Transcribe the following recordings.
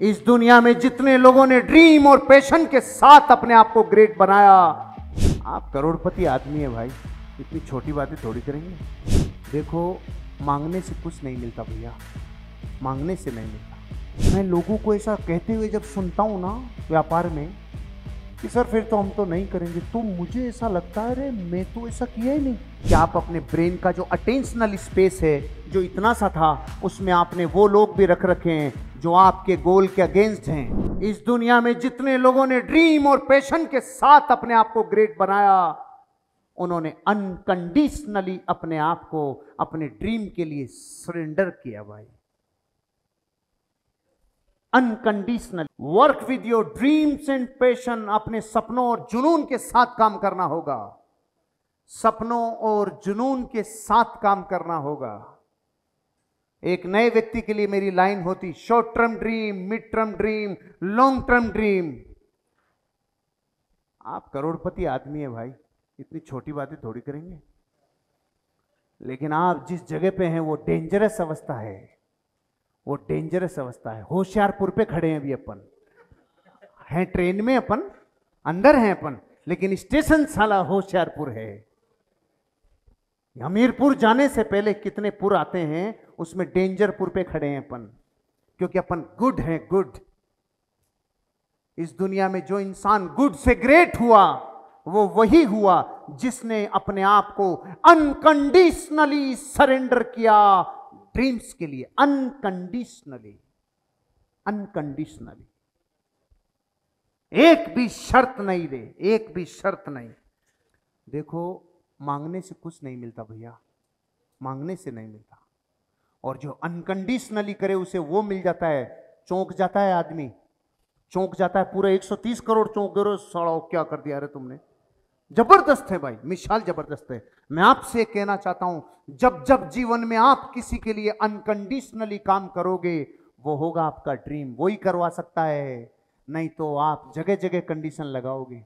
इस दुनिया में जितने लोगों ने ड्रीम और पैशन के साथ अपने आप को ग्रेट बनाया, आप करोड़पति आदमी है भाई। इतनी छोटी बातें थोड़ी करेंगे। देखो, मांगने से कुछ नहीं मिलता भैया। मांगने से नहीं मिलता। मैं लोगों को ऐसा कहते हुए जब सुनता हूँ ना, व्यापार में कि सर, फिर तो हम तो नहीं करेंगे। तो मुझे ऐसा लगता है, अरे, मैं तो ऐसा किया ही नहीं। कि आप अपने ब्रेन का जो अटेंशनल स्पेस है, जो इतना सा था, उसमें आपने वो लोग भी रख रखे हैं, जो आपके गोल के अगेंस्ट हैं। इस दुनिया में जितने लोगों ने ड्रीम और पैशन के साथ अपने आप को ग्रेट बनाया, उन्होंने अनकंडीशनली अपने आप को, अपने ड्रीम के लिए सरेंडर किया भाई। Unconditional work with your dreams and passion अपने सपनों और जुनून के साथ काम करना होगा। सपनों और जुनून के साथ काम करना होगा। एक नए व्यक्ति के लिए मेरी लाइन होती short term dream mid term dream long term dream आप करोड़पति आदमी है भाई, इतनी छोटी बातें थोड़ी करेंगे। लेकिन आप जिस जगह पे हैं, वो डेंजरस अवस्था है। वो डेंजरस अवस्था है। होशियारपुर पे खड़े हैं अभी अपन। हैं ट्रेन में अपन, अंदर हैं अपन, लेकिन स्टेशन साला होशियारपुर है। हमीरपुर जाने से पहले कितने पुर आते हैं, उसमें डेंजरपुर पे खड़े हैं अपन, क्योंकि अपन गुड हैं गुड इस दुनिया में जो इंसान गुड से ग्रेट हुआ, वो वही हुआ जिसने अपने आप को अनकंडीशनली सरेंडर किया। ड्रीम्स के लिए अनकंडीशनली अनकंडीशनली एक भी शर्त नहीं दे एक भी शर्त नहीं। देखो, मांगने से कुछ नहीं मिलता भैया, मांगने से नहीं मिलता। और जो अनकंडीशनली करे, उसे वो मिल जाता है, चौंक जाता है आदमी। चौंक जाता है, पूरा 130 करोड़ चौंक गए सड़ाओ क्या कर दिया रे तुमने? ज़बरदस्त है भाई मिसाल ज़बरदस्त है। मैं आपसे कहना चाहता हूँ, जब जब जीवन में आप किसी के लिए अनकंडीशनली काम करोगे, वो होगा आपका ड्रीम वही करवा सकता है। नहीं तो आप जगह जगह कंडीशन लगाओगे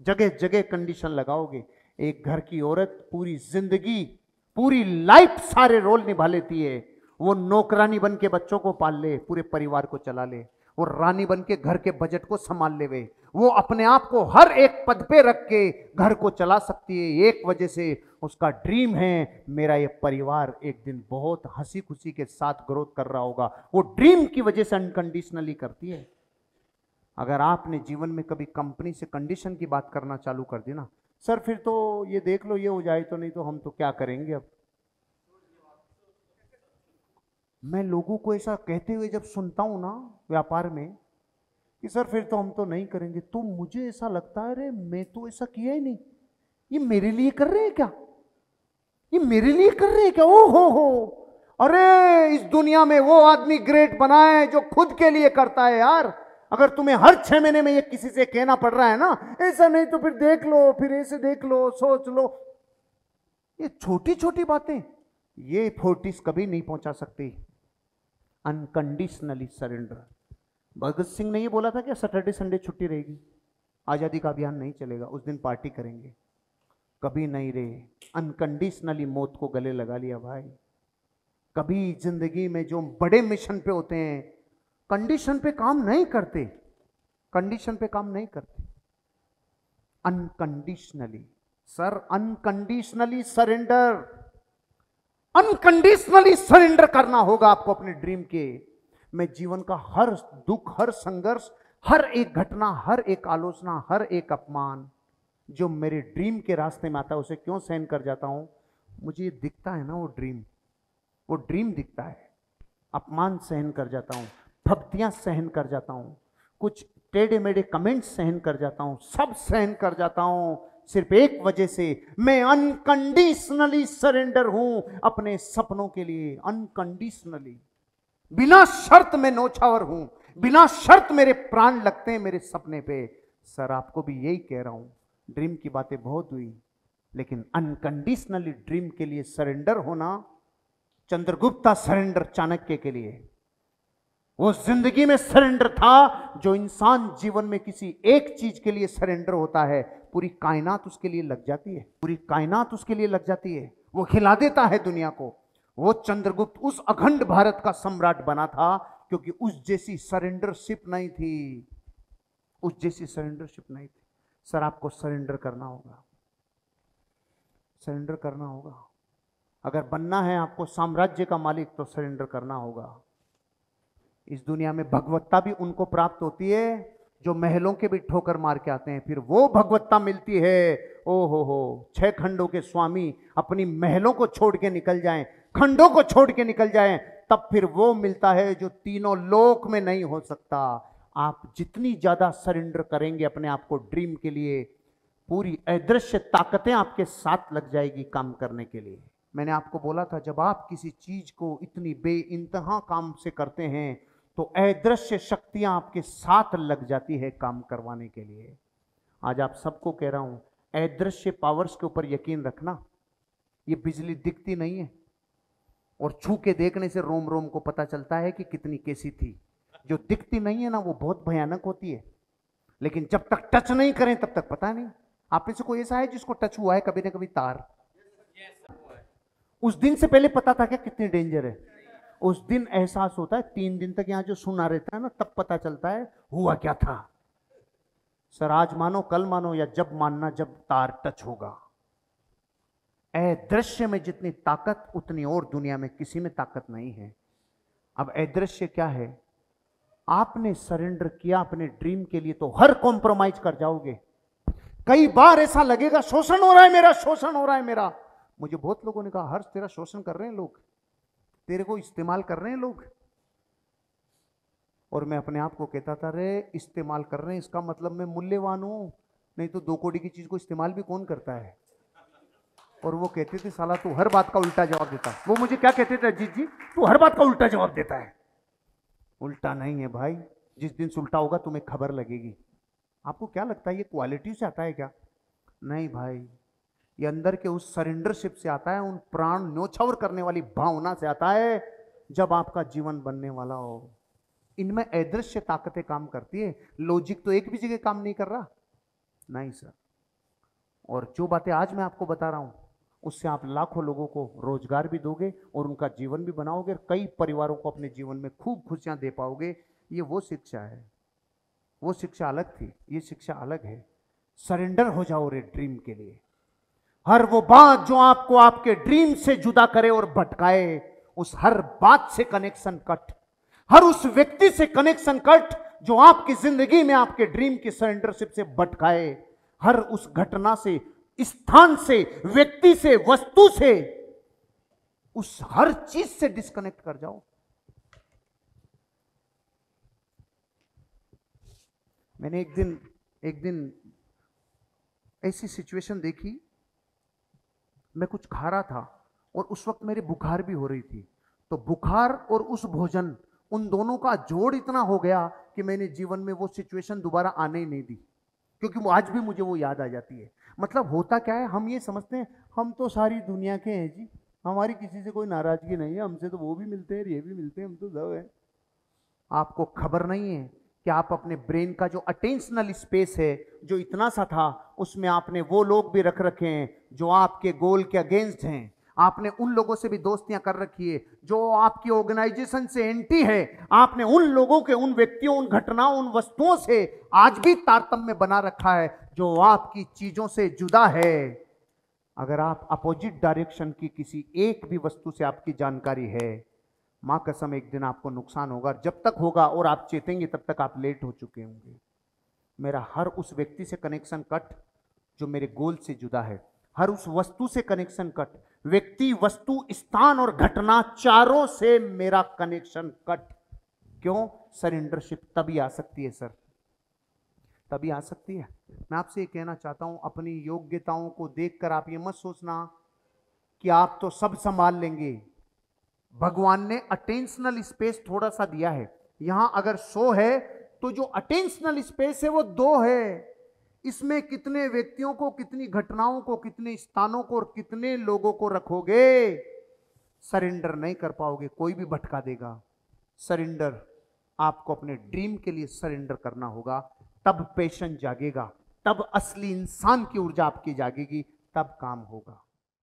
जगह जगह कंडीशन लगाओगे। एक घर की औरत पूरी ज़िंदगी, पूरी लाइफ सारे रोल निभा लेती है। वो नौकरानी बन के बच्चों को पाल ले, पूरे परिवार को चला ले। वो रानी बन के घर के बजट को संभाल लेवे। वो अपने आप को हर एक पद पे रख के घर को चला सकती है। एक वजह से उसका ड्रीम है, मेरा ये परिवार एक दिन बहुत हँसी खुशी के साथ ग्रोथ कर रहा होगा। वो ड्रीम की वजह से अनकंडीशनली करती है। अगर आपने जीवन में कभी कंपनी से कंडीशन की बात करना चालू कर दी ना, सर, फिर तो ये देख लो, ये हो जाए तो नहीं तो हम तो क्या करेंगे अब? मैं लोगों को ऐसा कहते हुए जब सुनता हूँ ना, व्यापार में कि सर फिर तो हम तो नहीं करेंगे। तो मुझे ऐसा लगता है, अरे मैं तो ऐसा किया ही नहीं। ये मेरे लिए कर रहे हैं क्या? ये मेरे लिए कर रहे हैं क्या? ओ हो। हो अरे इस दुनिया में वो आदमी ग्रेट बना है जो खुद के लिए करता है यार। अगर तुम्हें हर छह महीने में ये किसी से कहना पड़ रहा है ना, ऐसा नहीं तो फिर देख लो, फिर ऐसे देख लो, सोच लो। ये छोटी छोटी बातें, ये फोर्टिस कभी नहीं पहुँचा सकती। अनकंडीशनली सरेंडर भगत सिंह ने ये बोला था कि सैटरडे संडे छुट्टी रहेगी। आज़ादी का अभियान नहीं चलेगा, उस दिन पार्टी करेंगे। कभी नहीं रहे अनकंडीशनली मौत को गले लगा लिया भाई। कभी ज़िंदगी में जो बड़े मिशन पे होते हैं कंडीशन पे काम नहीं करते। कंडीशन पे काम नहीं करते। Unconditionally sir unconditionally surrender unconditionally surrender करना होगा आपको अपने ड्रीम के। मैं जीवन का हर दुख, हर संघर्ष, हर एक घटना, हर एक आलोचना, हर एक अपमान जो मेरे ड्रीम के रास्ते में आता है, उसे क्यों सहन कर जाता हूँ? मुझे ये दिखता है ना वो ड्रीम। वो ड्रीम दिखता है। अपमान सहन कर जाता हूँ, भक्तियाँ सहन कर जाता हूँ, कुछ टेढ़े मेढ़े कमेंट्स सहन कर जाता हूँ, सब सहन कर जाता हूँ, सिर्फ़ एक वजह से मैं अनकंडीशनली सरेंडर हूँ अपने सपनों के लिए अनकंडीशनली बिना शर्त में नौछावर हूँ, बिना शर्त मेरे प्राण लगते हैं मेरे सपने पे। सर, आपको भी यही कह रहा हूँ, ड्रीम की बातें बहुत हुई, लेकिन अनकंडीशनली ड्रीम के लिए सरेंडर होना, चंद्रगुप्ता सरेंडर चाणक्य के लिए। वो ज़िंदगी में सरेंडर था जो इंसान जीवन में किसी एक चीज़ के लिए सरेंडर होता है। पूरी कायनात उसके लिए लग जाती है, पूरी कायनात उसके लिए लग जाती है। वो खिला देता है दुनिया को। वो चंद्रगुप्त उस अखंड भारत का सम्राट बना था, क्योंकि उस जैसी सरेंडरशिप नहीं थी। उस जैसी सरेंडरशिप नहीं थी। सर, आपको सरेंडर करना होगा। सरेंडर करना होगा। अगर बनना है आपको साम्राज्य का मालिक तो सरेंडर करना होगा। इस दुनिया में भगवत्ता भी उनको प्राप्त होती है, जो महलों के भी ठोकर मार के आते हैं। फिर वो भगवत्ता मिलती है। ओ हो हो, छह खंडों के स्वामी अपनी महलों को छोड़ के निकल जाएँ। खंडों को छोड़ के निकल जाएँ, तब फिर वो मिलता है जो तीनों लोक में नहीं हो सकता। आप जितनी ज़्यादा सरेंडर करेंगे अपने आप को ड्रीम के लिए, पूरी अदृश्य ताकतें आपके साथ लग जाएगी काम करने के लिए। मैंने आपको बोला था, जब आप किसी चीज़ को इतनी बे इंतहा काम से करते हैं तो अदृश्य शक्तियाँ आपके साथ लग जाती है काम करवाने के लिए। आज आप सबको कह रहा हूँ, अदृश्य पावर्स के ऊपर यकीन रखना, ये बिजली दिखती नहीं है। और छू के देखने से रोम रोम को पता चलता है कि कितनी कैसी थी। जो दिखती नहीं है ना, वो बहुत भयानक होती है। लेकिन जब तक टच नहीं करें, तब तक पता नहीं। आप में से कोई ऐसा है जिसको टच हुआ है कभी ना कभी तार? उस दिन से पहले पता था क्या कितनी डेंजर है? उस दिन एहसास होता है, तीन दिन तक यहाँ जो सुना रहता है ना, तब पता चलता है, हुआ क्या था? सर, आज मानो, कल मानो, या जब मानना जब तार टच होगा। अदृश्य में जितनी ताकत, उतनी और दुनिया में किसी में ताकत नहीं है। अब अदृश्य क्या है? आपने सरेंडर किया अपने ड्रीम के लिए तो हर कॉम्प्रोमाइज कर जाओगे। कई बार ऐसा लगेगा, शोषण हो रहा है मेरा, शोषण हो रहा है मेरा। मुझे बहुत लोगों ने कहा, हर्ष, तेरा शोषण कर रहे हैं लोग। तेरे को इस्तेमाल कर रहे हैं लोग। और मैं अपने आप को कहता था रे इस्तेमाल कर रहे हैं, इसका मतलब मैं मूल्यवान हूँ। नहीं तो दो कोटी की चीज़ को इस्तेमाल भी कौन करता है? और वो कहते थे, साला, तू हर बात का उल्टा जवाब देता। वो मुझे क्या कहते थे, अजीत जी? तू हर बात का उल्टा जवाब देता है। उल्टा नहीं है भाई। जिस दिन उल्टा होगा, तुम्हें खबर लगेगी। आपको क्या लगता है, ये क्वालिटी से आता है क्या? नहीं भाई। ये अंदर के उस सरेंडरशिप से आता है, उन प्राण न्योछावर करने वाली भावना से आता है, जब आपका जीवन बनने वाला हो। इनमें अदृश्य ताकतें काम करती है। लॉजिक तो एक भी जगह काम नहीं कर रहा। नहीं सर और जो बातें आज मैं आपको बता रहा हूँ उससे आप लाखों लोगों को रोज़गार भी दोगे और उनका जीवन भी बनाओगे और कई परिवारों को अपने जीवन में खूब खुशियाँ दे पाओगे। ये वो शिक्षा है। वो शिक्षा अलग थी। ये शिक्षा अलग है। सरेंडर हो जाओ रे ड्रीम के लिए। हर वो बात जो आपको आपके ड्रीम से जुदा करे और भटकाए, उस हर बात से कनेक्शन कट। हर उस व्यक्ति से कनेक्शन कट जो आपकी ज़िंदगी में आपके ड्रीम की सरेंडरशिप से भटकाए। हर उस घटना से स्थान से, व्यक्ति से, वस्तु से, उस हर चीज़ से डिस्कनेक्ट कर जाओ। मैंने एक दिन एक दिन ऐसी सिचुएशन देखी, मैं कुछ खा रहा था और उस वक्त मेरी बुखार भी हो रही थी। तो बुखार और उस भोजन, उन दोनों का जोड़ इतना हो गया कि मैंने जीवन में वो सिचुएशन दोबारा आने ही नहीं दी। क्योंकि आज भी मुझे वो याद आ जाती है। मतलब होता क्या है, हम ये समझते हैं, हम तो सारी दुनिया के हैं जी। हमारी किसी से कोई नाराज़गी नहीं है, हमसे तो वो भी मिलते हैं, ये भी मिलते हैं, हम तो सब है। आपको खबर नहीं है कि आप अपने ब्रेन का जो अटेंशनल स्पेस है, जो इतना सा था, उसमें आपने वो लोग भी रख रखे हैं, जो आपके गोल के अगेंस्ट हैं। आपने उन लोगों से भी दोस्तियाँ कर रखी है, जो आपकी ऑर्गेनाइजेशन से एंटी है। आपने उन लोगों के, उन व्यक्तियों, उन घटनाओं, उन वस्तुओं से आज भी तारतम्य बना रखा है, जो आपकी चीज़ों से जुदा है। अगर आप अपोजिट डायरेक्शन की किसी एक भी वस्तु से आपकी जानकारी है, माँ कसम एक दिन आपको नुकसान होगा, जब तक होगा और आप चेतेंगे, तब तक आप लेट हो चुके होंगे। मेरा हर उस व्यक्ति से कनेक्शन कट, जो मेरे गोल से जुदा है। हर उस वस्तु से कनेक्शन कट। व्यक्ति, वस्तु, स्थान और घटना चारों से मेरा कनेक्शन कट। क्यों? सरेंडरशिप तभी आ सकती है सर तभी आ सकती है। मैं आपसे कहना चाहता हूँ, अपनी योग्यताओं को देखकर आप ये मत सोचना कि आप तो सब संभाल लेंगे। भगवान ने अटेंशनल स्पेस थोड़ा सा दिया है। यहाँ अगर सो है तो जो अटेंशनल स्पेस है, वो दो है। इसमें कितने व्यक्तियों को, कितनी घटनाओं को, कितने स्थानों को और कितने लोगों को रखोगे? सरेंडर नहीं कर पाओगे, कोई भी भटका देगा। सरेंडर, आपको अपने ड्रीम के लिए सरेंडर करना होगा। तब पेशेंट जागेगा, तब असली इंसान की ऊर्जा आपकी जागेगी, तब काम होगा।